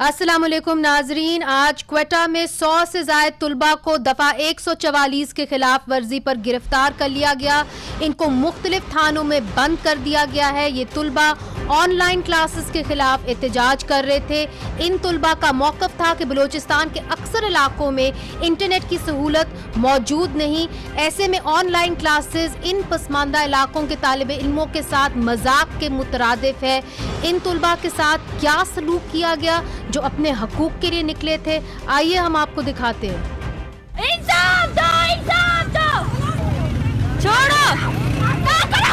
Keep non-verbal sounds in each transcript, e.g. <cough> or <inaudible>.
अस्सलाम वालेकुम नाजरीन। आज क्वेटा में 100 से जायद तुलबा को दफ़ा 144 के खिलाफ वर्जी पर गिरफ़्तार कर लिया गया। इनको मुख्तलिफ़ थानों में बंद कर दिया गया है। ये तुलबा ऑनलाइन क्लासेस के खिलाफ एहतजाज कर रहे थे। इन तुलबा का मौकफ था कि बलूचिस्तान के अक्सर इलाकों में इंटरनेट की सहूलत मौजूद नहीं। ऐसे में ऑनलाइन क्लासेस इन पसमानदा इलाकों के तालब इलमों के साथ मज़ाक के मुतरदफ है। इन तुलबा के साथ क्या सलूक किया गया, जो अपने हकूक के लिए निकले थे? आइए हम आपको दिखाते हैं। इंसाफ दो इंसाफ दो। छोड़ो।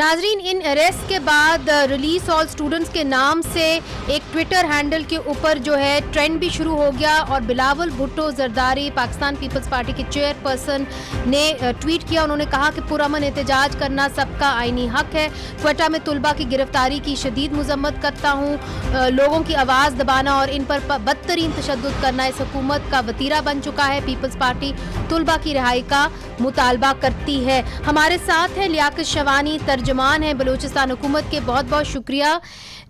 नाजरीन, इन अरेस्ट के बाद रिलीज़ ऑल स्टूडेंट्स के नाम से एक ट्विटर हैंडल के ऊपर जो है ट्रेंड भी शुरू हो गया और बिलावल भुट्टो जरदारी, पाकिस्तान पीपल्स पार्टी के चेयरपर्सन ने ट्वीट किया। उन्होंने कहा कि पुरमन एहतजाज करना सबका आइनी हक है। क्वेटा में तुलबा की गिरफ्तारी की शदीद मजम्मत करता हूँ। लोगों की आवाज़ दबाना और इन पर बदतरीन तशद करना इस हकूमत का वतीरा बन चुका है। पीपल्स पार्टी तुलबा की रिहाई का मुतालबा करती है। हमारे साथ है लियाकत शवानी तर्जमान है बलूचिस्तान हुकूमत के बहुत बहुत शुक्रिया।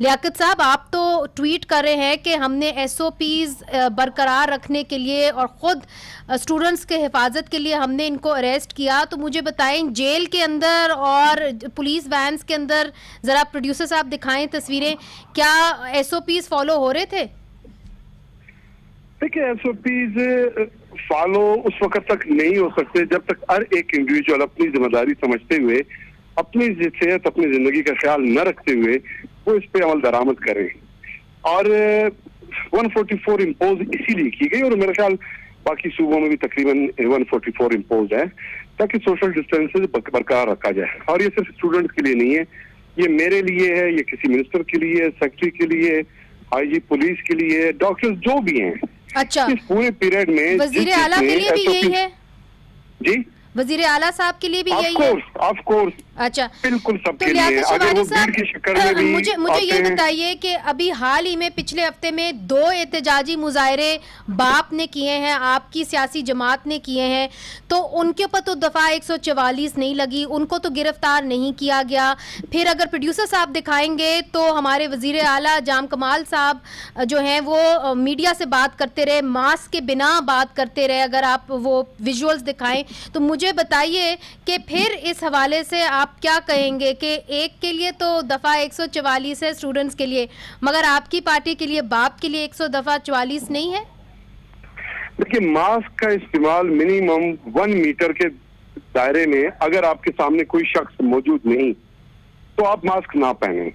लियाकत साहब, आप तो ट्वीट कर रहे हैं कि हमने एस ओ पीज़ बरकरार रखने के लिए और ख़ुद स्टूडेंट्स के हिफाजत के लिए हमने इनको अरेस्ट किया। तो मुझे बताएँ, जेल के अंदर और पुलिस वैन्स के अंदर, ज़रा प्रोड्यूसर साहब दिखाएँ तस्वीरें। क्या एस ओ पीज़ फॉलो हो रहे थे? देखिए एस ओ पीज़ फॉलो उस वक्त तक नहीं हो सकते। जब तक हर एक इंडिविजुअल अपनी ज़िम्मेदारी समझते हुए अपनी सेहत अपनी ज़िंदगी का ख्याल न रखते हुए वो इस पर अमल दरामद करें और 144 इम्पोज इसीलिए की गई और मेरा ख्याल बाकी सूबों में भी तकरीबन 144 इम्पोज है ताकि सोशल डिस्टेंसेज बरकरार रखा जाए। और ये सिर्फ़ स्टूडेंट्स के लिए नहीं है ये मेरे लिए है ये किसी मिनिस्टर के लिए है सेक्रेटरी के लिए आईजी पुलिस के लिए डॉक्टर्स जो भी हैं। अच्छा। इस पूरे पीरियड में वज़ीर आला के लिए भी यही है? जी? वज़ीर आला साहब के लिए भी यही है। ऑफ़ कोर्स अच्छा। बिल्कुल सबके तो लिए। अगर वो भीड़ की शक्ल में भी मुझे मुझे ये बताइए कि अभी हाल ही में पिछले हफ़्ते में दो एहतजाजी मुजाहरे बाप ने किए हैं आपकी सियासी जमात ने किए हैं तो उनके ऊपर तो दफ़ा 144 नहीं लगी उनको तो गिरफ़्तार नहीं किया गया। फिर अगर प्रोड्यूसर साहब दिखाएँगे तो हमारे वज़ीर आला जाम कमाल साहब जो हैं वो मीडिया से बात करते रहे मास्क के बिना बात करते रहे अगर आप वो विजुअल्स दिखाएँ तो मुझे बताइए कि फिर इस हवाले से आप क्या कहेंगे कि एक के लिए तो दफ़ा 144 है स्टूडेंट्स के लिए, मगर आपकी पार्टी के लिए, बाप के लिए 100 दफ़ा 44 नहीं है? देखिए मास्क का इस्तेमाल मिनिमम वन मीटर के दायरे में अगर आपके सामने कोई शख्स मौजूद नहीं तो आप मास्क ना पहने।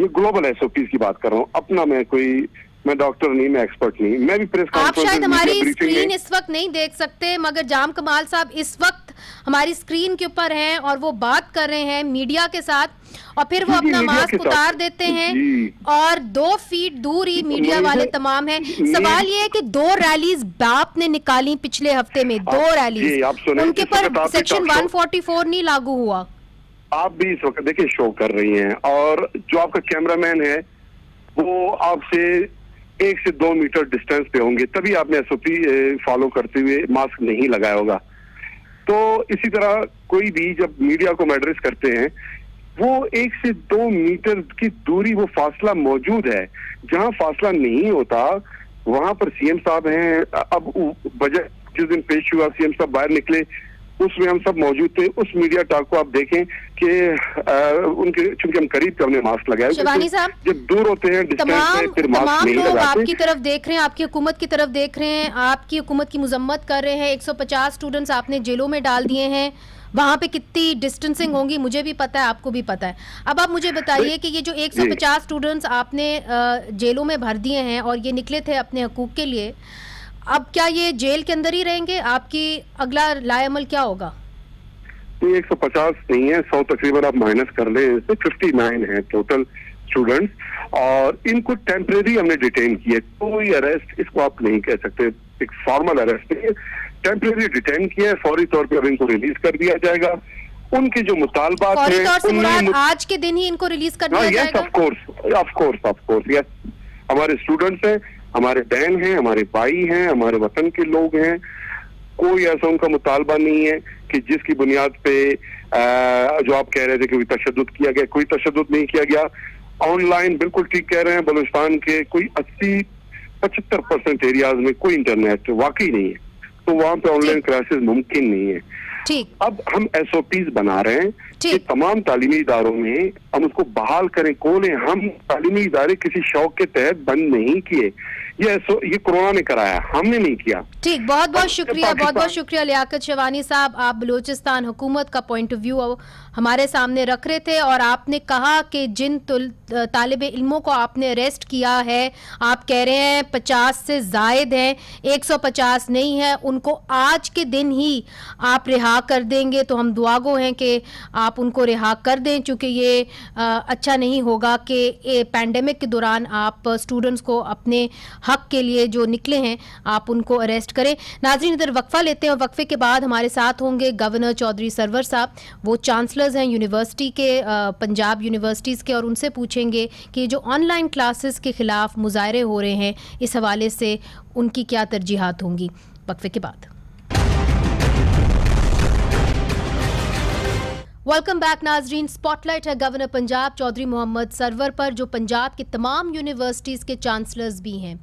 ये ग्लोबल एसओपी की बात कर रहा हूँ। अपना मैं कोई मैं डॉक्टर नहीं मैं एक्सपर्ट नहीं। मैं भी प्रेस आप शायद हमारी स्क्रीन इस वक्त नहीं देख सकते मगर जाम कमाल साहब इस वक्त हमारी स्क्रीन के ऊपर हैं और वो बात कर रहे हैं मीडिया के साथ और फिर वो अपना मास्क उतार देते हैं और दो फीट दूर ही मीडिया वाले तमाम हैं। सवाल ये है कि दो रैलीज बाप ने निकाली पिछले हफ़्ते में दो रैलीज उनके पर सेक्शन talk show- 144 नहीं लागू हुआ। आप भी इस वक्त देखिए शो कर रही हैं। और जो आपका कैमरामैन है वो आपसे एक से दो मीटर डिस्टेंस पे होंगे, तभी आपने एसओपी फॉलो करते हुए मास्क नहीं लगाया होगा। तो इसी तरह कोई भी जब मीडिया को एड्रेस करते हैं, वो एक से दो मीटर की दूरी, वो फासला मौजूद है। जहाँ फासला नहीं होता, वहाँ पर सीएम साहब हैं। अब बजट जिस दिन पेश हुआ सीएम साहब बाहर निकले उसमें हम सब मौजूद थे। उस मीडिया टॉक को आप देखें कि उनके चूँकि हम करीब थे हमने मास्क लगाया शिवानी साहब, जब दूर होते हैं तमाम फिर मास्क तमाम नहीं लोग आपकी तरफ़ देख रहे हैं आपकी हुकूमत की तरफ़ देख रहे हैं आपकी हुकूमत की मजम्मत कर रहे हैं। 150 स्टूडेंट्स आपने जेलों में डाल दिए हैं। वहाँ पे कितनी डिस्टेंसिंग होंगी मुझे भी पता है आपको भी पता है। अब आप मुझे बताइए कि ये जो 150 स्टूडेंट्स आपने जेलों में भर दिए हैं और ये निकले थे अपने हकूक के लिए अब क्या ये जेल के अंदर ही रहेंगे? आपकी अगला लाएमल क्या होगा? ये एक सौ पचास नहीं है सौ तकरीबन आप माइनस कर लें फिफ्टी नाइन है टोटल स्टूडेंट्स और इनको टेम्परेरी हमने डिटेन किया कोई अरेस्ट इसको आप नहीं कह सकते एक फॉर्मल अरेस्ट नहीं है। टेम्परेरी डिटेन किया है फौरी तौर पर अब इनको रिलीज़ कर दिया जाएगा। उनके जो मुतालबात हैं आज के दिन ही इनको रिलीज़ कर दिया हाँ यस जाएगा? Of course of course of course yes हमारे स्टूडेंट्स हैं हमारे बहन हैं हमारे भाई हैं हमारे वतन के लोग हैं। कोई ऐसा उनका मुतालबा नहीं है कि जिसकी बुनियाद पे आ, जो आप कह रहे थे कि कोई तशद किया गया कोई तशद नहीं किया गया। ऑनलाइन बिल्कुल ठीक कह रहे हैं बलूचिस्तान के कोई अस्सी पचहत्तर परसेंट एरियाज़ में कोई इंटरनेट वाकई नहीं है। तो वहाँ पे ऑनलाइन क्लासेस मुमकिन नहीं है। ठीक। अब हम एस बना रहे हैं कि तमाम तालीमी इदारों में हम उसको बहाल करें खोलें हम तालीमी इदारे किसी शौक के तहत बंद नहीं किए। ये SO ये कोरोना ने कराया हमने नहीं किया। ठीक बहुत बहुत शुक्रिया बहुत बहुत शुक्रिया लियाकत शिवानी साहब। आप बलूचिस्तान हुकूमत का पॉइंट ऑफ़ व्यू हमारे सामने रख रहे थे और आपने कहा कि जिन तुल- तालिब इल्मों को आपने अरेस्ट किया है आप कह रहे हैं पचास से जायद हैं 150 नहीं है उनको आज के दिन ही आप रिहा कर देंगे। तो हम दुआगो हैं कि आप उनको रिहा कर दें चूँकि ये अ, अच्छा नहीं होगा कि पैंडेमिक के दौरान आप स्टूडेंट्स को अपने हक के लिए जो निकले हैं आप उनको अरेस्ट करें। नाजरीन इधर वक्फा लेते हैं और वक्फे के बाद हमारे साथ होंगे गवर्नर चौधरी सरवर साहब वो चांसलर्स हैं यूनिवर्सिटी के पंजाब यूनिवर्सिटीज़ के और उनसे पूछेंगे कि जो ऑनलाइन क्लासेस के खिलाफ मुजाहरे हो रहे हैं, इस हवाले से उनकी क्या तरजीहत होंगी? वक्फे के बाद। वेलकम बैक नाजरीन। स्पॉटलाइट है गवर्नर पंजाब चौधरी मोहम्मद सरवर पर, जो पंजाब के तमाम यूनिवर्सिटीज़ के चांसलर्स भी हैं।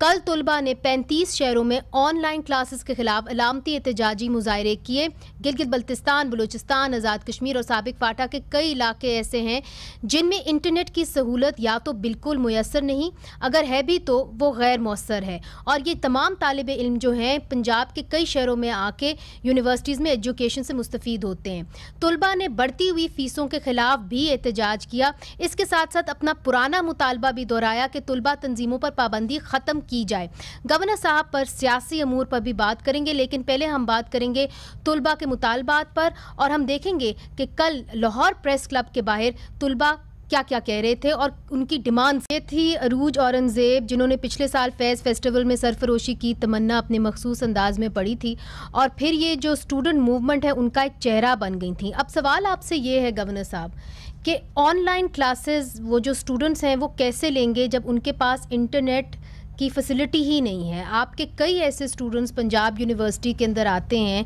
कल तलबा ने 35 शहरों में ऑनलाइन क्लासेस के खिलाफ अलामती एहतजाजी मुजाहरे किए। गिलगित बल्तिस्तान, बलूचिस्तान, आज़ाद कश्मीर और सबक फाटा के कई इलाके ऐसे हैं जिनमें इंटरनेट की सहूलत या तो बिल्कुल मैसर नहीं, अगर है भी तो वो गैर मौसर है। और ये तमाम तालब इल्म जो हैं, पंजाब के कई शहरों में आके यूनिवर्सिटीज़ में एजुकेशन से मुस्तफ़ होते हैं। तलबा ने बढ़ती हुई फ़ीसों के खिलाफ भी एहतजाज किया। इसके साथ साथ अपना पुराना मुतालबा भी दोहराया कि तलबा तंजीमों पर पाबंदी ख़त्म की जाए। गवर्नर साहब पर सियासी अमूर पर भी बात करेंगे, लेकिन पहले हम बात करेंगे तलबा के मुतालबात पर और हम देखेंगे कि कल लाहौर प्रेस क्लब के बाहर तलबा क्या क्या कह रहे थे और उनकी डिमांड ये थी अरूज औरंगज़ेब, जिन्होंने पिछले साल फैज़ फेस्टिवल में सरफरोशी की तमन्ना अपने मखसूस अंदाज में पड़ी थी और फिर ये जो स्टूडेंट मूवमेंट है, उनका एक चेहरा बन गई थी। अब सवाल आपसे ये है गवर्नर साहब कि ऑनलाइन क्लासेस वो जो स्टूडेंट्स हैं, वो कैसे लेंगे जब उनके पास इंटरनेट की फैसिलिटी ही नहीं है। आपके कई ऐसे स्टूडेंट्स पंजाब यूनिवर्सिटी के अंदर आते हैं,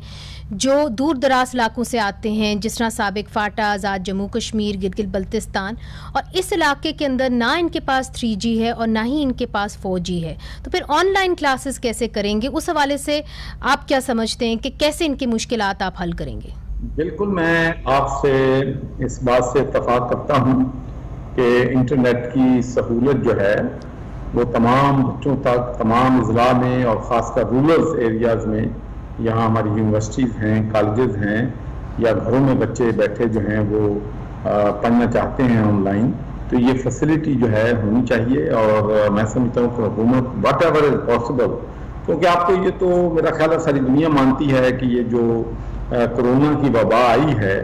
जो दूर दराज इलाकों से आते हैं, जिस तरह सबक फाटा, आज़ाद जम्मू कश्मीर, गिलगित बल्तिस्तान, और इस इलाके के अंदर ना इनके पास थ्री जी है और ना ही इनके पास फोर जी है। तो फिर ऑनलाइन क्लासेस कैसे करेंगे? उस हवाले से आप क्या समझते हैं कि कैसे इनकी मुश्किल आप हल करेंगे? बिल्कुल, मैं आपसे इस बात से इतफाक करता हूँ कि इंटरनेट की सहूलत जो है वो तमाम बच्चों तक, तमाम अजला में और ख़ासकर रूरल एरियाज़ में यहाँ हमारी यूनिवर्सिटीज़ हैं कॉलेजेस हैं, या घरों में बच्चे बैठे जो हैं वो पढ़ना चाहते हैं ऑनलाइन तो ये फैसिलिटी जो है होनी चाहिए और मैं समझता हूँ कि हुकूमत वट एवर इज़ पॉसिबल क्योंकि आपको ये तो मेरा ख्याल है सारी दुनिया मानती है कि ये जो कोरोना की वबा आई है,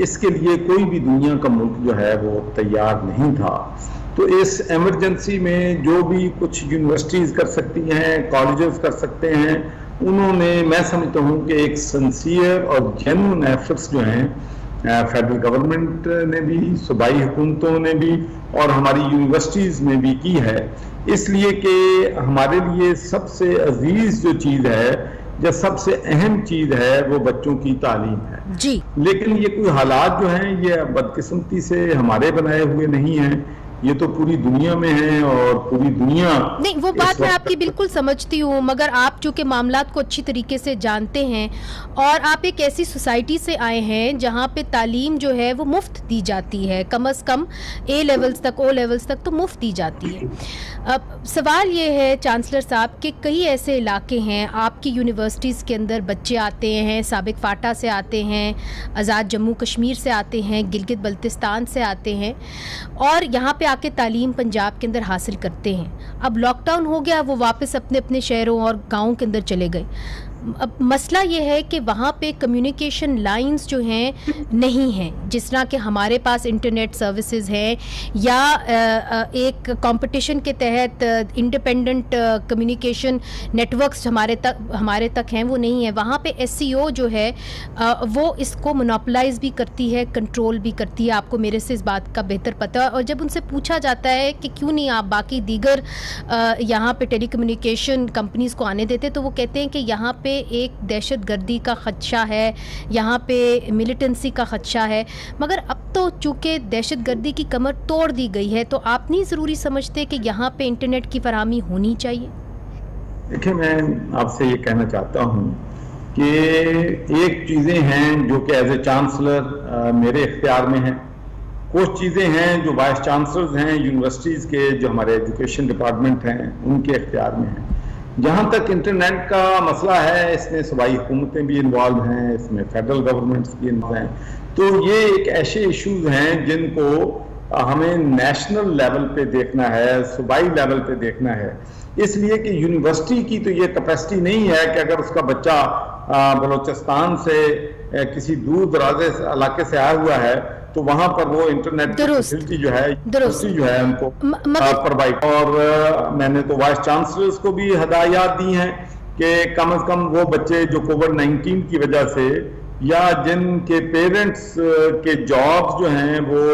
इसके लिए कोई भी दुनिया का मुल्क जो है वो तैयार नहीं था। तो इस इमरजेंसी में जो भी कुछ यूनिवर्सिटीज़ कर सकती हैं कॉलेजेस कर सकते हैं उन्होंने मैं समझता हूँ कि एक सिंसियर और जेन्युइन एफर्ट्स जो हैं फेडरल गवर्नमेंट ने भी सूबाई हुकूमतों ने भी और हमारी यूनिवर्सिटीज़ में भी की है। इसलिए कि हमारे लिए सबसे अज़ीज़ जो चीज़ है या सबसे अहम चीज़ है वो बच्चों की तालीम है। जी। लेकिन ये कोई हालात जो हैं ये बदकिस्मती से हमारे बनाए हुए नहीं हैं। ये तो पूरी दुनिया में है और पूरी दुनिया नहीं वो बात मैं आपकी बिल्कुल समझती हूँ मगर आप चूँकि मामला को अच्छी तरीके से जानते हैं और आप एक ऐसी सोसाइटी से आए हैं जहाँ पे तालीम जो है वो मुफ़्त दी जाती है कम अज़ कम ए लेवल्स तक ओ लेवल्स तक तो मुफ़्त दी जाती है। अब सवाल ये है चांसलर साहब कि कई ऐसे इलाके हैं आपकी यूनिवर्सिटीज़ के अंदर बच्चे आते हैं सबक फाटा से आते हैं आज़ाद जम्मू कश्मीर से आते हैं गिलगित बल्तिस्तान से आते हैं और यहाँ पे आके तालीम पंजाब के अंदर हासिल करते हैं। अब लॉकडाउन हो गया, वो वापस अपने अपने शहरों और गाँव के अंदर चले गए। अब मसला ये है कि वहाँ पे कम्युनिकेशन लाइंस जो हैं, नहीं हैं। जिस तरह के हमारे पास इंटरनेट सर्विसेज़ हैं, या एक कंपटीशन के तहत इंडिपेंडेंट कम्युनिकेशन नेटवर्क्स हमारे तक हमारे तक हैं, वो नहीं है। वहाँ पे एससीओ जो है वो इसको मोनोपलाइज भी करती है कंट्रोल भी करती है। आपको मेरे से इस बात का बेहतर पता है। और जब उनसे पूछा जाता है कि क्यों नहीं आप बाकी दीगर यहाँ पर टेली कंपनीज़ को आने देते तो वो कहते हैं कि यहाँ पे एक दहशत गर्दी का ख़दशा है, यहाँ पे मिलिटेंसी का ख़दशा है। मगर अब तो चूँकि दहशत गर्दी की कमर तोड़ दी गई है तो आप नहीं ज़रूरी समझते कि यहाँ पे इंटरनेट की फरहमी होनी चाहिए? देखिए, मैं आपसे ये कहना चाहता हूँ कि एक चीज़ें हैं जो कि एज ए चांसलर मेरे इख्तियार में हैं। कुछ चीज़ें हैं जो वाइस चांसलर्स हैं यूनिवर्सिटीज़ के जो हमारे एजुकेशन डिपार्टमेंट हैं, उनके इख्तियार में हैं। जहाँ तक इंटरनेट का मसला है, इसमें सूबाई हुकूमतें भी इन्वॉल्व हैं, इसमें फेडरल गवर्नमेंट्स भी इन्वॉल्व हैं। तो ये एक ऐसे इश्यूज़ हैं जिनको हमें नेशनल लेवल पे देखना है, सूबाई लेवल पे देखना है। इसलिए कि यूनिवर्सिटी की तो ये कैपेसिटी नहीं है कि अगर उसका बच्चा बलोचिस्तान से किसी दूर दराजे इलाके से आया हुआ है तो वहाँ पर वो इंटरनेट फैसिलिटी जो है जो है उनको प्रोवाइड और मैंने तो वाइस चांसलर्स को भी हदायत दी हैं कि कम अज कम वो बच्चे जो कोविड 19 की वजह से या जिनके पेरेंट्स के जॉब्स जो हैं वो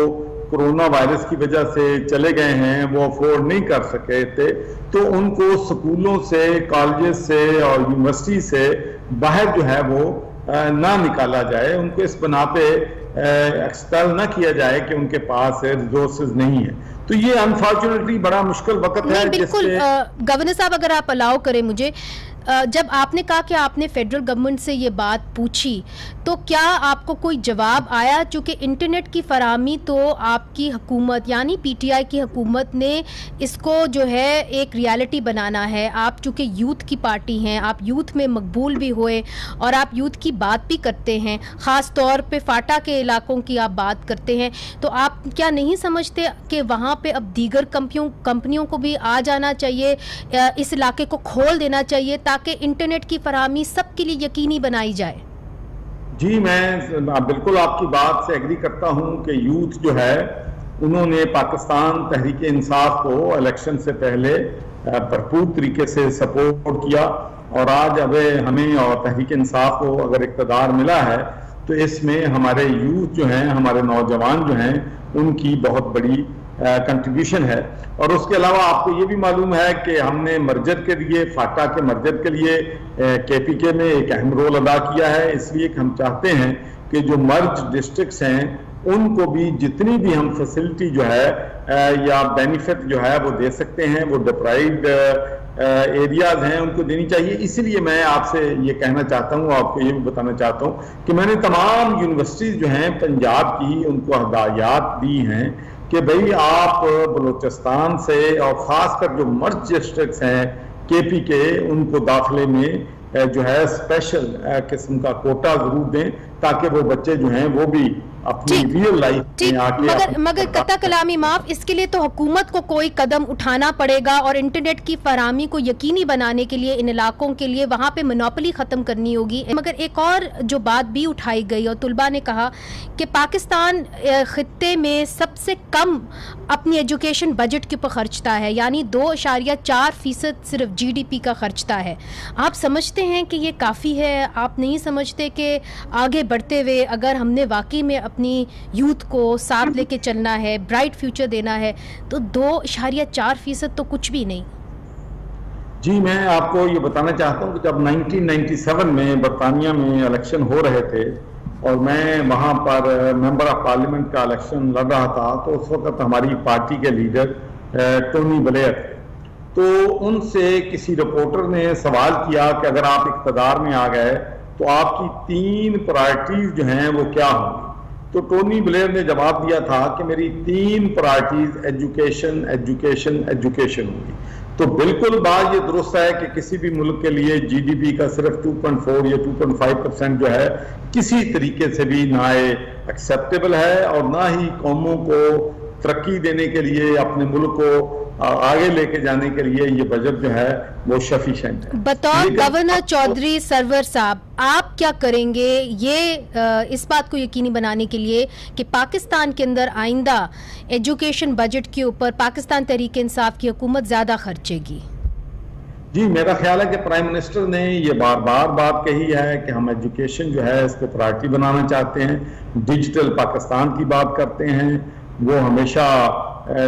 कोरोना वायरस की वजह से चले गए हैं वो अफोर्ड नहीं कर सके थे तो उनको स्कूलों से कॉलेजेस से और यूनिवर्सिटी से बाहर जो है वो ना निकाला जाए। उनको इस बना पे एक्सपेल ना किया जाए कि उनके पास रिसोर्सेज नहीं है। तो ये अनफॉर्चुनेटली बड़ा मुश्किल वक्त है बिल्कुल गवर्नर साहब अगर आप अलाउ करें मुझे जब आपने कहा कि आपने फेडरल गवर्नमेंट से ये बात पूछी तो क्या आपको कोई जवाब आया? चूँकि इंटरनेट की फरामी तो आपकी हुकूमत, यानी पीटीआई की हुकूमत ने इसको जो है एक रियलिटी बनाना है। आप चूँकि यूथ की पार्टी हैं, आप यूथ में मकबूल भी हुए और आप यूथ की बात भी करते हैं। ख़ास तौर पे फाटा के इलाकों की आप बात करते हैं तो आप क्या नहीं समझते कि वहाँ पे अब दीगर कंपनियों कंपनियों को भी आ जाना चाहिए इस इलाके को खोल देना चाहिए ताकि इंटरनेट की फरहमी सबके लिए यकीनी बनाई जाए। जी, मैं बिल्कुल आपकी बात से एग्री करता हूँ कि यूथ जो है, उन्होंने पाकिस्तान तहरीक इंसाफ को इलेक्शन से पहले भरपूर तरीके से सपोर्ट किया और आज अब हमें और तहरीक इंसाफ को अगर इकतदार मिला है तो इसमें हमारे यूथ जो हैं, हमारे नौजवान जो हैं, उनकी बहुत बड़ी कंट्रीब्यूशन है। और उसके अलावा आपको ये भी मालूम है कि हमने मर्जर के लिए फाटा के मर्जर के लिए के पी के में एक अहम रोल अदा किया है। इसलिए हम चाहते हैं कि जो मर्ज डिस्ट्रिक्ट्स हैं, उनको भी जितनी भी हम फैसिलिटी जो है या बेनिफिट जो है, वो दे सकते हैं। वो डिप्राइड एरियाज़ हैं, उनको देनी चाहिए। इसलिए मैं आपसे ये कहना चाहता हूँ, आपको ये भी बताना चाहता हूँ कि मैंने तमाम यूनिवर्सिटीज जो हैं, पंजाब की उनको हदायत दी हैं। कि भाई आप बलूचिस्तान से और ख़ासकर जो मर्ज डिस्ट्रिक्ट हैं के पी के, उनको दाखिले में जो है स्पेशल किस्म का कोटा ज़रूर दें, ताकि वो बच्चे जो हैं, वो भी अपनी रियल लाइफ में आके मगर मगर कता कलामी माफ़ इसके लिए तो हुकूमत को कोई कदम उठाना पड़ेगा और इंटरनेट की फरामी को यकीनी बनाने के लिए इन इलाकों के लिए वहाँ पे मनोपली ख़त्म करनी होगी। मगर एक और जो बात भी उठाई गई और तुलबा ने कहा कि पाकिस्तान ख़त्े में सबसे कम अपनी एजुकेशन बजट के ऊपर खर्चता है यानी दो अशारिया चार फ़ीसद सिर्फ़ जी डी पी का खर्चता है। आप समझते हैं कि ये काफ़ी है? आप नहीं समझते कि आगे बढ़ते हुए अगर हमने वाकई में अपनी यूथ को साथ लेके चलना है ब्राइट फ्यूचर देना है तो दो इशारिया चार फ़ीसद तो कुछ भी नहीं। जी मैं आपको ये बताना चाहता हूँ कि जब 1997 में बरतानिया में इलेक्शन हो रहे थे और मैं वहाँ पर मेंबर ऑफ़ पार्लियामेंट का इलेक्शन लड़ रहा था तो उस वक्त हमारी पार्टी के लीडर टोनी ब्लेयर तो उनसे किसी रिपोर्टर ने सवाल किया कि अगर आप इकतदार में आ गए तो आपकी तीन प्रायोरिटीज जो हैं वो क्या होंगी? तो टोनी ब्लेयर ने जवाब दिया था कि मेरी तीन प्रायरिटीज एजुकेशन एजुकेशन एजुकेशन होगी। तो बिल्कुल बात ये दुरुस्त है कि किसी भी मुल्क के लिए जीडीपी का सिर्फ़ 2.4 या 2.5 परसेंट जो है, किसी तरीके से भी ना एक्सेप्टेबल है और ना ही कौमों को तरक्की देने के लिए अपने मुल्क को आगे लेके जाने के लिए ये बजट जो है वो सफिशेंट है। बतौर गवर्नर चौधरी सरवर साहब आप क्या करेंगे? ये इस बात को यकीनी बनाने के लिए कि पाकिस्तान के अंदर आइंदा एजुकेशन बजट के ऊपर पाकिस्तान तरीके इंसाफ की हुकूमत ज़्यादा खर्चेगी। जी मेरा ख्याल है कि प्राइम मिनिस्टर ने ये बार बार बात कही है कि हम एजुकेशन जो है इसको प्रायोरिटी बनाना चाहते हैं डिजिटल पाकिस्तान की बात करते हैं वो हमेशा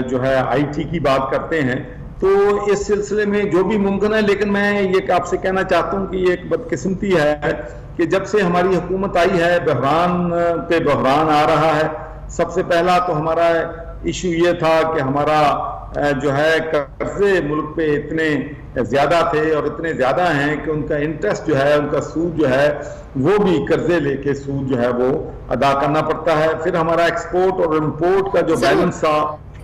जो है आईटी की बात करते हैं। तो इस सिलसिले में जो भी मुमकिन है, लेकिन मैं ये आपसे कहना चाहता हूँ कि ये एक बदकिस्मती है कि जब से हमारी हुकूमत आई है, बहरान पे बहरान आ रहा है, सबसे पहला तो हमारा इशू ये था कि हमारा जो है कर्जे मुल्क पे इतने ज़्यादा थे और इतने ज़्यादा हैं कि उनका इंटरेस्ट जो है उनका सूद जो है वो भी कर्जे लेके सूद जो है वो अदा करना पड़ता है। फिर हमारा एक्सपोर्ट और इम्पोर्ट का जो बैलेंस था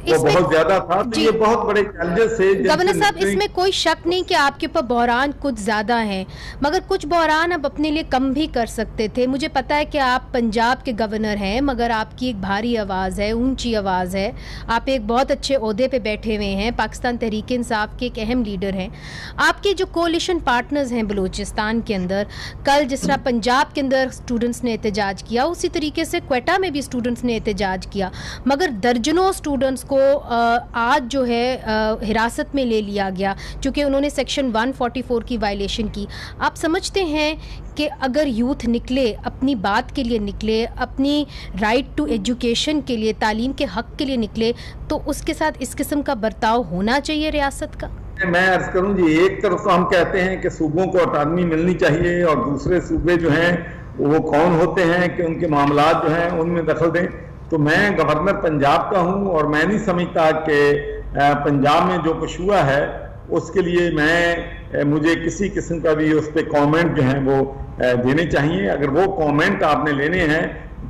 वो बहुत ज़्यादा था तो ये बहुत बड़े चैलेंजेस थे गवर्नर साहब इसमें कोई शक नहीं कि आपके ऊपर बहरान कुछ ज़्यादा है मगर कुछ बहरान आप अपने लिए कम भी कर सकते थे। मुझे पता है कि आप पंजाब के गवर्नर हैं मगर आपकी एक भारी आवाज़ है ऊँची आवाज़ है। आप एक बहुत अच्छे अहदे पे बैठे हुए हैं पाकिस्तान तहरीक इंसाफ के एक अहम लीडर हैं। आपके जो कोलिशन पार्टनर्स हैं बलूचिस्तान के अंदर कल जिस तरह पंजाब के अंदर स्टूडेंट्स ने एहतजाज किया उसी तरीके से क्वेटा में भी स्टूडेंट्स ने एहतजाज किया मगर दर्जनों स्टूडेंट्स को आज जो है हिरासत में ले लिया गया क्योंकि उन्होंने सेक्शन 144 की वायलेशन की। आप समझते हैं कि अगर यूथ निकले, अपनी बात के लिए निकले, अपनी राइट टू एजुकेशन के लिए, तालीम के हक के लिए निकले तो उसके साथ इस किस्म का बर्ताव होना चाहिए रियासत का? मैं अर्ज़ करूँ जी, एक तरफ़ तो हम कहते हैं कि सूबों को अटानमी मिलनी चाहिए और दूसरे सूबे जो हैं, वो कौन होते हैं कि उनके मामला जो हैं, उनमें दखल दें। तो मैं गवर्नर पंजाब का हूँ और मैं नहीं समझता कि पंजाब में जो कुछ हुआ है, उसके लिए मैं मुझे किसी किस्म का भी उस पर कॉमेंट जो है वो देने चाहिए। अगर वो कॉमेंट आपने लेने हैं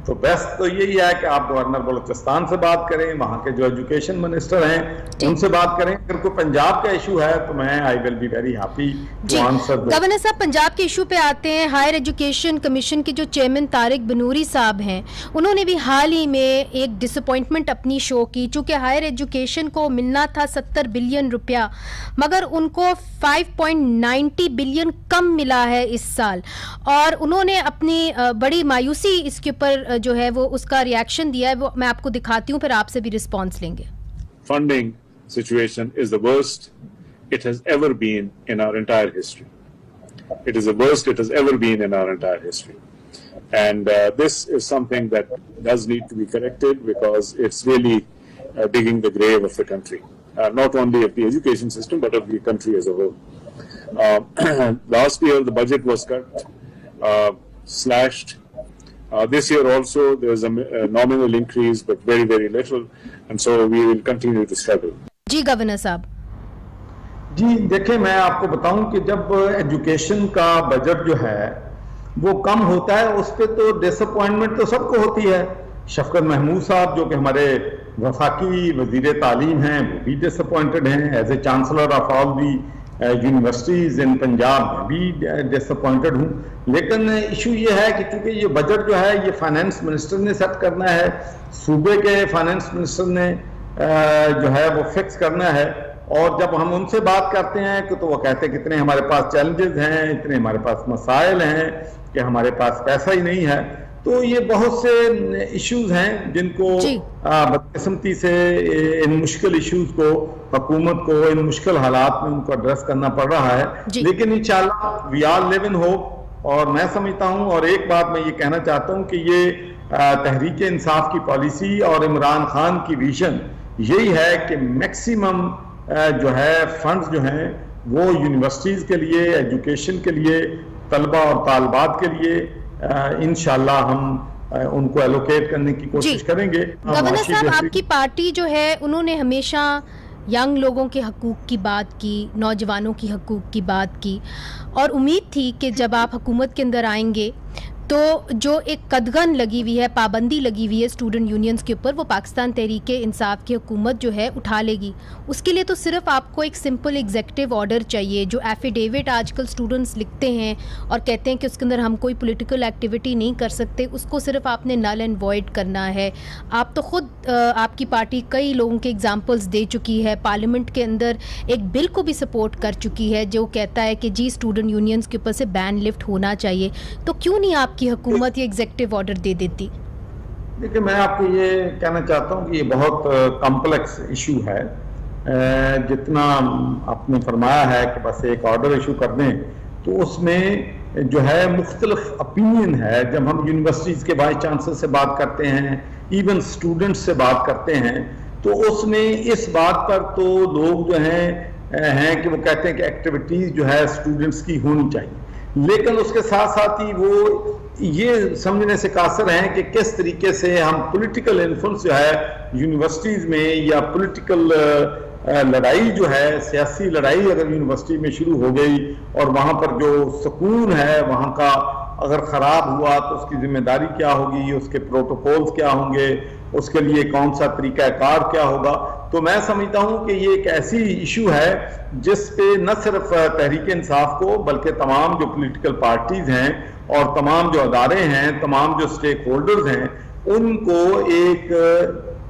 तो बेस्ट तो यही है कि आप गवर्नर बलोचिस्तान से बात करें वहाँ के जो एजुकेशन मिनिस्टर हैं उनसे बात करें। अगर कोई पंजाब का इशू है तो मैं I will be very happy to answer governor साहब पंजाब के इशू पे आते हैं। हायर एजुकेशन कमीशन के जो चेयरमैन तारिक बनूरी साहब हैं उन्होंने भी हाल ही में एक डिसअपॉइंटमेंट अपनी शो की। चूँकि हायर एजुकेशन को मिलना था सत्तर बिलियन रुपया मगर उनको फाइव बिलियन कम मिला है इस साल। और उन्होंने अपनी बड़ी मायूसी इसके ऊपर Uh, जो है वो उसका रिएक्शन दिया है, वो मैं आपको दिखाती हूँ, फिर आपसे भी रिस्पॉन्स लेंगे। Funding situation is the worst it has ever been in our entire history it is the worst it has ever been in our entire history and this is something that does need to be corrected because it's really digging the grave of the country not only of the education system but of the country as a whole last year the budget was cut slashed uh, this year also there's a, a, nominal increase, but very very little, and so we will continue to struggle. जी governor साहब जी देखिए मैं आपको बताऊँ कि जब education का बजट जो है वो कम होता है उस पर तो डिसअपॉइंटमेंट तो सबको होती है शफकत महमूद साहब जो कि हमारे वफाकी वज़ीर तालीम हैं वो भी डिसअपॉइंटेड हैं as a chancellor of all the universities in Punjab में भी डिसअपॉइंटेड हूँ। लेकिन इशू ये है कि चूँकि ये बजट जो है, ये फाइनेंस मिनिस्टर ने सेट करना है, सूबे के फाइनेंस मिनिस्टर ने जो है वो फिक्स करना है। और जब हम उनसे बात करते हैं कि तो वो कहते हैं, कितने हमारे पास चैलेंजेस हैं, इतने हमारे पास मसाइल हैं, कि हमारे पास पैसा ही नहीं है। तो ये बहुत से इश्यूज़ हैं जिनको बदकिस्मती से इन मुश्किल इश्यूज़ को हुकूमत को इन मुश्किल हालात में उनको एड्रेस करना पड़ रहा है। लेकिन इंशाल्लाह we are live in hope और मैं समझता हूँ और एक बात मैं ये कहना चाहता हूँ कि ये तहरीक इंसाफ की पॉलिसी और इमरान खान की विजन यही है कि मैक्सिमम जो है फंड्स जो हैं वो यूनिवर्सिटीज़ के लिए एजुकेशन के लिए तलबा और तालबात के लिए इनशाला हम उनको एलोकेट करने की कोशिश करेंगे। गवर्नर साहब आपकी पार्टी जो है उन्होंने हमेशा यंग लोगों के हकूक़ की बात की नौजवानों की हकूक़ की बात की। और उम्मीद थी कि जब आप हुकूमत के अंदर आएँगे तो जो एक कदगन लगी हुई है, पाबंदी लगी हुई है स्टूडेंट यूनियंस के ऊपर, वो पाकिस्तान तहरीक इंसाफ की हुकूमत जो है उठा लेगी। उसके लिए तो सिर्फ़ आपको एक सिंपल एग्जेक्टिव ऑर्डर चाहिए, जो एफिडेविट आजकल स्टूडेंट्स लिखते हैं और कहते हैं कि उसके अंदर हम कोई पोलिटिकल एक्टिविटी नहीं कर सकते, उसको सिर्फ़ आपने नल एंड वॉइड करना है। आप तो ख़ुद आपकी पार्टी कई लोगों के एग्ज़ाम्पल्स दे चुकी है पार्लियामेंट के अंदर एक बिल को भी सपोर्ट कर चुकी है, जो कहता है कि जी स्टूडेंट यूनियंस के ऊपर से बैन लिफ्ट होना चाहिए। तो क्यों नहीं आपकी हुकूमत ये एग्जेक्टिव ऑर्डर दे देती। देखिए, मैं आपको ये कहना चाहता हूँ कि ये बहुत कॉम्प्लेक्स इशू है। जितना आपने फरमाया है कि बस एक ऑर्डर इशू कर दें तो उसमें जो है मुख्तलिफ़ ओपिनियन है। जब हम यूनिवर्सिटीज़ के वाइस चांसलर से बात करते हैं इवन स्टूडेंट्स से बात करते हैं तो उसमें इस बात पर तो लोग जो हैं हैं कि वो कहते हैं कि एक्टिविटीज़ जो है स्टूडेंट्स की होनी चाहिए। लेकिन उसके साथ साथ ही वो ये समझने से कासर हैं कि किस तरीके से हम पॉलिटिकल इन्फ्लुएंस जो है यूनिवर्सिटीज़ में या पॉलिटिकल लड़ाई जो है, सियासी लड़ाई अगर यूनिवर्सिटी में शुरू हो गई और वहाँ पर जो सुकून है, वहाँ का अगर ख़राब हुआ तो उसकी ज़िम्मेदारी क्या होगी, उसके प्रोटोकॉल्स क्या होंगे उसके लिए कौन सा तरीक़ाकार क्या होगा? तो मैं समझता हूँ कि ये एक ऐसी इशू है जिस पे न सिर्फ़ तहरीक इंसाफ को बल्कि तमाम जो पॉलिटिकल पार्टीज़ हैं और तमाम जो अदारे हैं तमाम जो स्टेक होल्डर्स हैं उनको एक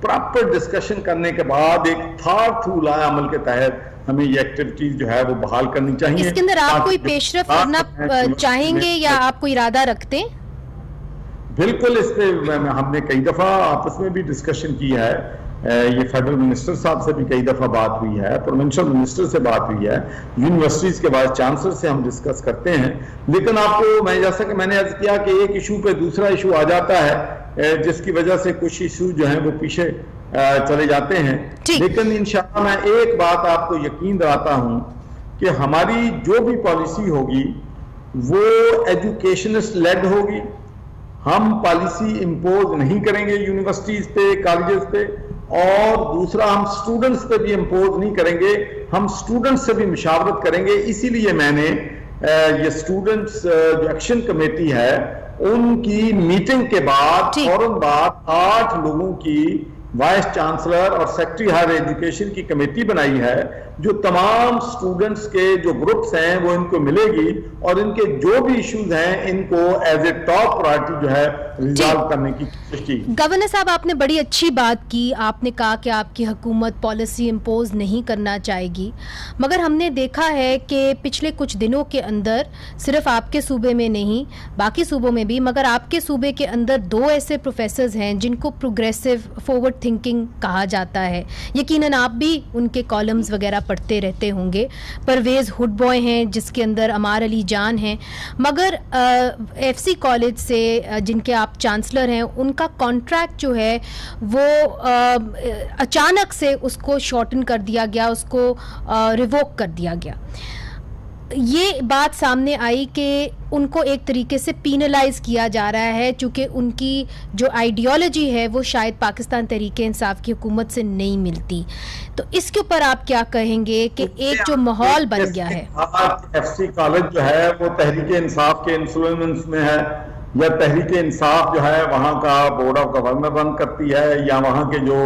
प्रॉपर डिस्कशन करने के बाद एक थार थ्रू लाए अमल के तहत हमें ये एक्टिविटीज़ जो है वो बहाल करनी चाहिए। इसके अंदर आप कोई पेशरफ करना चाहेंगे या आप कोई इरादा रखते हैं? बिल्कुल इस पे हमने कई दफ़ा आपस में भी डिस्कशन किया है। ये फेडरल मिनिस्टर साहब से भी कई दफ़ा बात हुई है प्रोविंशियल मिनिस्टर से बात हुई है। यूनिवर्सिटीज़ के वाइस चांसलर से हम डिस्कस करते हैं। लेकिन आपको मैं जैसा कि मैंने अर्ज़ किया कि एक इशू पे दूसरा इशू आ जाता है जिसकी वजह से कुछ इशू जो है वो पीछे चले जाते हैं। लेकिन इन मैं एक बात आपको यकीन दिलाता हूँ कि हमारी जो भी पॉलिसी होगी वो एजुकेशनिस्ट लेड होगी। हम पॉलिसी इम्पोज नहीं करेंगे यूनिवर्सिटीज पे कॉलेजेस पे और दूसरा हम स्टूडेंट्स पे भी इम्पोज नहीं करेंगे हम स्टूडेंट्स से भी मुशावरत करेंगे। इसीलिए मैंने ये स्टूडेंट्स जो एक्शन कमेटी है उनकी मीटिंग के बाद फ़ौरन बाद आठ लोगों की वाइस चांसलर और सेक्रेटरी हायर एजुकेशन की कमेटी बनाई है जो तमाम स्टूडेंट्स के जो ग्रुप्स हैं वो इनको मिलेगी और इनके जो भी इश्यूज़ हैं इनको एज ए टॉप प्रायोरिटी जो है रिजॉल्व करने की कोशिश की। गवर्नर साहब आपने बड़ी अच्छी बात की। आपने कहा कि आपकी हुकूमत पॉलिसी इम्पोज नहीं करना चाहेगी। मगर हमने देखा है कि पिछले कुछ दिनों के अंदर सिर्फ़ आपके सूबे में नहीं बाकी सूबों में भी मगर आपके सूबे के अंदर दो ऐसे प्रोफेसर हैं जिनको प्रोग्रेसिव फॉरवर्ड थिंकिंग कहा जाता है। यकीनन आप भी उनके कॉलम्स वगैरह पढ़ते रहते होंगे। परवेज़ हुड बॉय हैं जिसके अंदर अमार अली जान हैं। मगर एफ़ सी कॉलेज से जिनके आप चांसलर हैं उनका कॉन्ट्रैक्ट जो है वो आ, अचानक से उसको शॉर्टन कर दिया गया उसको रिवोक कर दिया गया। ये बात सामने आई कि उनको एक तरीके से पीनलाइज किया जा रहा है चूँकि उनकी जो आइडियोलॉजी है वो शायद पाकिस्तान तहरीके इंसाफ की हुकूमत से नहीं मिलती। तो इसके ऊपर आप क्या कहेंगे कि एक जो माहौल बन गया है? एफ़ सी कॉलेज जो है वो तहरीक इंसाफ के इंफ्लुएंस में है। या तहरीक इंसाफ जो है वहाँ का बोर्ड ऑफ़ गवर्नर रन करती है या वहाँ के जो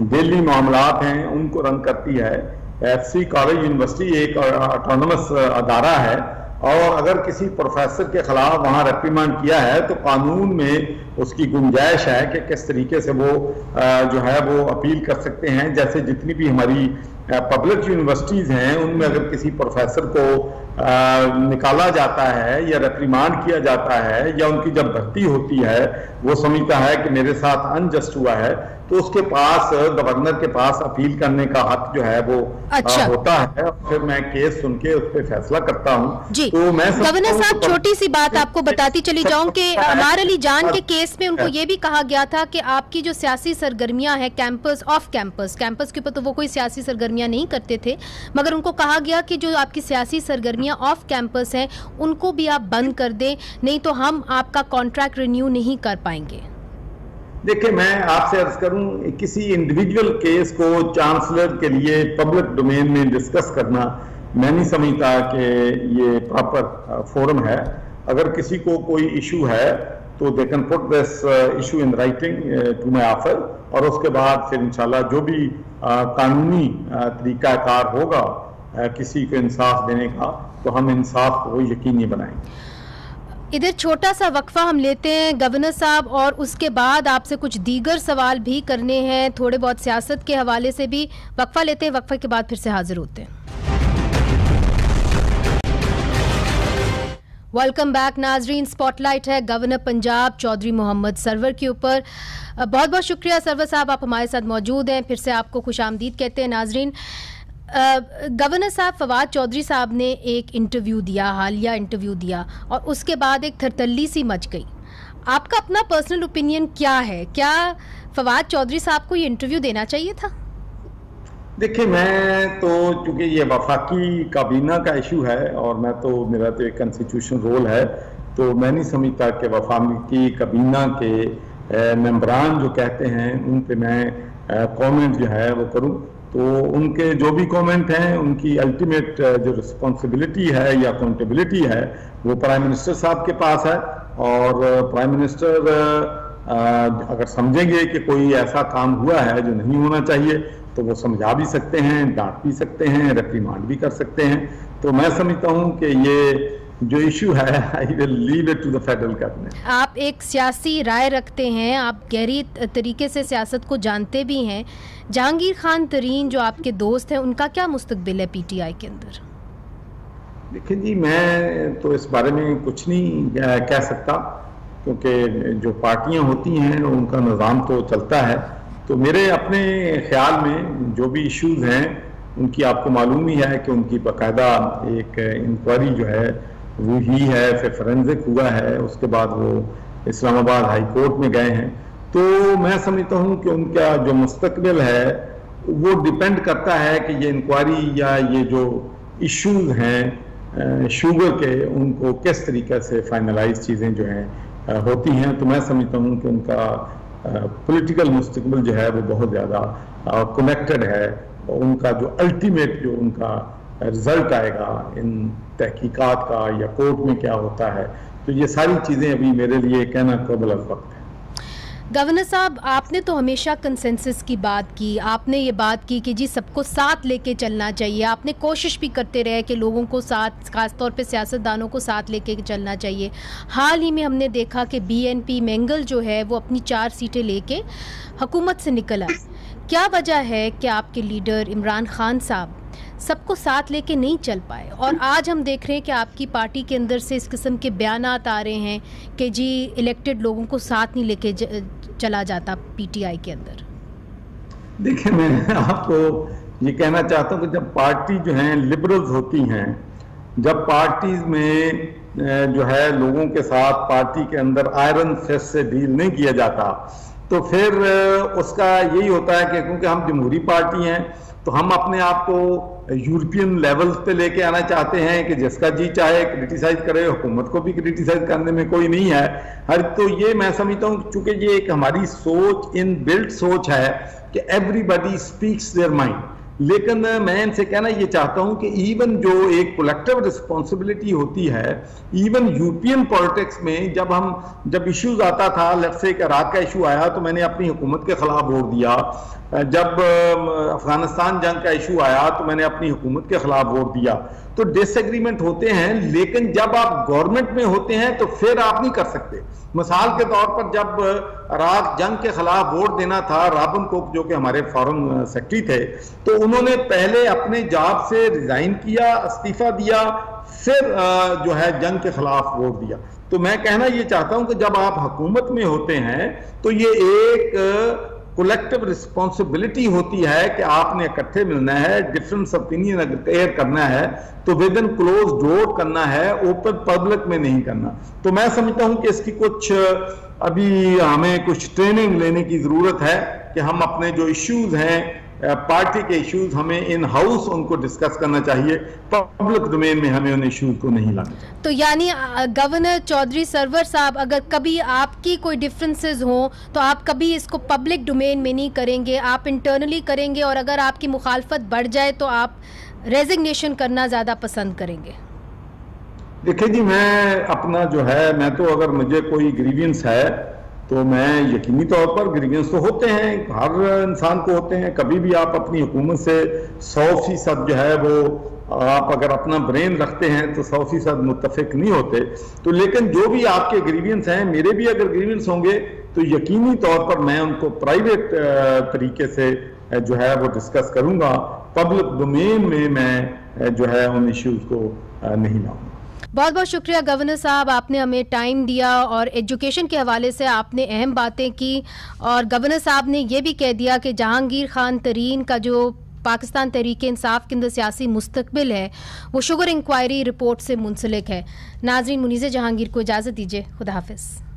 डेली मामला हैं उनको रन करती है। एफ़ सी कॉलेज यूनिवर्सिटी एक ऑटोनमस अदारा है। और अगर किसी प्रोफेसर के खिलाफ वहाँ रेप्रीमांड किया है तो कानून में उसकी गुंजाइश है कि किस तरीके से वो जो है, वो अपील कर सकते हैं। जैसे जितनी भी हमारी पब्लिक यूनिवर्सिटीज़ हैं, उनमें अगर किसी प्रोफेसर को निकाला जाता है या रेप्रीमांड किया जाता है या उनकी जब भर्ती होती है वो समझता है कि मेरे साथ अनजस्ट हुआ है तो उसके पास गवर्नर के पास अपील करने का हक जो है वो अच्छा। आ, होता है फिर मैं केस सुन के उस पर फैसला करता हूँ। तो मैं गवर्नर साहब छोटी सी बात आपको बताती चली जाऊँ कि <laughs> अमार अली जान के केस में उनको ये भी कहा गया था कि आपकी जो सियासी सरगर्मियाँ हैं कैंपस ऑफ़ कैंपस कैंपस के ऊपर तो वो कोई सियासी सरगर्मियाँ नहीं करते थे मगर उनको कहा गया कि जो आपकी सियासी सरगर्मियाँ ऑफ़ कैंपस हैं, उनको भी आप बंद कर दें, नहीं तो हम आपका कॉन्ट्रैक्ट रिन्यू नहीं कर पाएँगे। देखिए, मैं आपसे अर्ज़ करूँ, किसी इंडिविजुअल केस को चांसलर के लिए पब्लिक डोमेन में डिस्कस करना, मैं नहीं समझता कि ये प्रॉपर फोरम है। अगर किसी को कोई इशू है तो they can put this issue in writing to my offer और उसके बाद फिर इंशाल्लाह जो भी कानूनी तरीकाकार होगा किसी को इंसाफ देने का तो हम इंसाफ को यकीनी बनाएँगे। इधर छोटा सा वक्फा हम लेते हैं, गवर्नर साहब, और उसके बाद आपसे कुछ दीगर सवाल भी करने हैं, थोड़े बहुत सियासत के हवाले से भी वक्फा लेते हैं, वक्फा के बाद फिर से हाजिर होते हैं। वेलकम बैक नाजरीन स्पॉटलाइट है गवर्नर पंजाब, चौधरी मोहम्मद सरवर के ऊपर। बहुत बहुत शुक्रिया सरवर साहब, आप हमारे साथ मौजूद हैं, फिर से आपको खुश आमदीद कहते हैं, नाजरीन। गवर्नर साहब फवाद चौधरी साहब ने एक इंटरव्यू दिया, हालिया इंटरव्यू दिया और उसके बाद एक थरतल्ली सी मच गई। आपका अपना पर्सनल ओपिनियन क्या है? क्या फवाद चौधरी साहब को ये इंटरव्यू देना चाहिए था? देखिए, मैं तो चूँकि ये वफाकी काबीना का इशू है और मैं तो मेरा तो एक कंस्टिट्यूशन रोल है तो मैं नहीं समझता कि वफाकी काबीना के मेम्बरान जो कहते हैं, उन पे मैं कमेंट जो है वो करूँ। तो उनके जो भी कमेंट हैं, उनकी अल्टीमेट जो रिस्पॉन्सिबिलिटी है या अकाउंटेबिलिटी है, वो प्राइम मिनिस्टर साहब के पास है। और प्राइम मिनिस्टर अगर समझेंगे कि कोई ऐसा काम हुआ है जो नहीं होना चाहिए तो वो समझा भी सकते हैं, डांट भी सकते हैं रिप्रीमांड भी कर सकते हैं। तो मैं समझता हूँ कि ये जो इशू है I will leave it to the federal government आप एक सियासी राय रखते हैं आप गहरी तरीके से सियासत को जानते भी हैं। जहांगीर खान तरीन जो आपके दोस्त हैं उनका क्या मुस्तकबिल है पीटीआई के अंदर? देखिए जी मैं तो इस बारे में कुछ नहीं कह सकता क्योंकि जो पार्टियाँ होती हैं उनका निज़ाम तो चलता है। तो मेरे अपने ख्याल में जो भी इश्यूज़ हैं उनकी आपको मालूम ही है कि उनकी बाकायदा एक इंक्वायरी जो है वो ही है, फिर फरेंसिक हुआ है, उसके बाद वो इस्लामाबाद हाई कोर्ट में गए हैं। तो मैं समझता हूँ कि उनका जो मुस्तकबिल है, वो डिपेंड करता है कि ये इंक्वायरी या ये जो इश्यूज़ हैं शुगर के, उनको किस तरीके से फाइनलाइज चीज़ें जो हैं होती हैं। तो मैं समझता हूँ कि उनका पॉलिटिकल मुस्तकबिल जो है, वो बहुत ज़्यादा कनेक्टेड है। उनका जो अल्टीमेट जो उनका रिज़ल्ट आएगा इन तहकीकात का या कोर्ट में क्या होता है। तो ये सारी चीज़ें अभी मेरे लिए कहना कबल वक्त है। गवर्नर साहब, आपने तो हमेशा कंसेंसस की बात की। आपने ये बात की कि जी सबको साथ लेके चलना चाहिए। आपने कोशिश भी करते रहे कि लोगों को साथ, खासतौर पे सियासतदानों को साथ लेके चलना चाहिए। हाल ही में हमने देखा कि बीएनपी मेंगल जो है, वो अपनी चार सीटें लेके हुकूमत से निकल। क्या वजह है कि आपके लीडर इमरान खान साहब सबको साथ लेके नहीं चल पाए। और आज हम देख रहे हैं कि आपकी पार्टी के अंदर से इस किस्म के बयान आ रहे हैं कि जी इलेक्टेड लोगों को साथ नहीं लेके चला जाता पीटीआई के अंदर। देखिए, मैं आपको ये कहना चाहता हूँ कि जब पार्टी जो है लिबरल्स होती हैं, जब पार्टी में जो है, लोगों के साथ पार्टी के अंदर आयरन फेस से डील नहीं किया जाता तो फिर उसका यही होता है कि क्योंकि हम जमहूरी पार्टी हैं तो हम अपने आप को यूरोपियन लेवल्स पे लेके आना चाहते हैं कि जिसका जी चाहे, क्रिटिसाइज करे, हुकूमत को भी क्रिटिसाइज करने में कोई नहीं है। हर तो ये मैं समझता हूँ चूँकि ये एक हमारी सोच इन बिल्ट सोच है कि एवरीबडी स्पीक्स देयर माइंड लेकिन मैं इनसे कहना ये चाहता हूँ कि इवन जो एक कलेक्टिव रिस्पॉन्सिबिलिटी होती है इवन यूरोपियन पॉलिटिक्स में जब हम, जब इश्यूज़ आता था लेट से रात का इशू आया तो मैंने अपनी हुकूमत के खिलाफ वोट दिया। जब अफ़गानिस्तान जंग का इशू आया तो मैंने अपनी हुकूमत के खिलाफ वोट दिया। तो डिसएग्रीमेंट होते हैं, लेकिन जब आप गवर्नमेंट में होते हैं तो फिर आप नहीं कर सकते। मिसाल के तौर पर जब रात जंग के खिलाफ वोट देना था, राबन कोक जो कि हमारे फॉरेन सेक्रेटरी थे तो उन्होंने पहले अपने जॉब से रिजाइन किया, इस्तीफा दिया, फिर जो है जंग के खिलाफ वोट दिया। तो मैं कहना ये चाहता हूँ कि जब आप हुकूमत में होते हैं तो ये एक कोलेक्टिव रिस्पॉन्सिबिलिटी होती है कि आपने इकट्ठे मिलना है डिफरेंस ओपिनियन अगर क्लियर करना है तो विद इन क्लोज डोर करना है ओपन पब्लिक में नहीं करना। तो मैं समझता हूँ कि इसकी कुछ, अभी हमें कुछ ट्रेनिंग लेने की ज़रूरत है कि हम अपने जो इश्यूज़ हैं पार्टी के इश्यूज़ हमें इन हाउस उनको डिस्कस करना चाहिए। पब्लिक डोमेन में हमें उन इश्यूज़ को नहीं लाना चाहिए। तो यानी गवर्नर चौधरी सरवर साहब अगर कभी आपकी कोई डिफरेंसेस हो तो आप कभी इसको पब्लिक डोमेन में नहीं करेंगे। आप इंटरनली करेंगे और अगर आपकी मुखालफत बढ़ जाए तो आप रेजिग्नेशन करना ज़्यादा पसंद करेंगे। देखिए जी मैं अपना जो है मैं तो अगर मुझे कोई ग्रीवियंस है तो मैं यकीनी तौर पर ग्रीवियंस तो होते हैं, हर इंसान को होते हैं। कभी भी आप अपनी हुकूमत से सौ फ़ीसद जो है वो आप अगर अपना ब्रेन रखते हैं तो सौ फ़ीसद मुतफिक नहीं होते। तो लेकिन जो भी आपके ग्रीवियंस हैं, मेरे भी अगर ग्रीवियंस होंगे तो यकीनी तौर पर मैं उनको प्राइवेट तरीके से जो है वो डिस्कस करूँगा। पब्लिक डोमेन में मैं जो है उन इश्यूज़ को नहीं लाऊँगा। बहुत बहुत शुक्रिया, गवर्नर साहब। आपने हमें टाइम दिया और एजुकेशन के हवाले से आपने अहम बातें की और गवर्नर साहब ने यह भी कह दिया कि जहांगीर खान तरीन का जो पाकिस्तान तरीके इंसाफ के अंदर सियासी मुस्तबिल है, वो शुगर इंक्वायरी रिपोर्ट से मुंसलिक है। नाजरीन मुनीज़, जहांगीर को इजाज़त दीजिए। खुदा हाफिज़।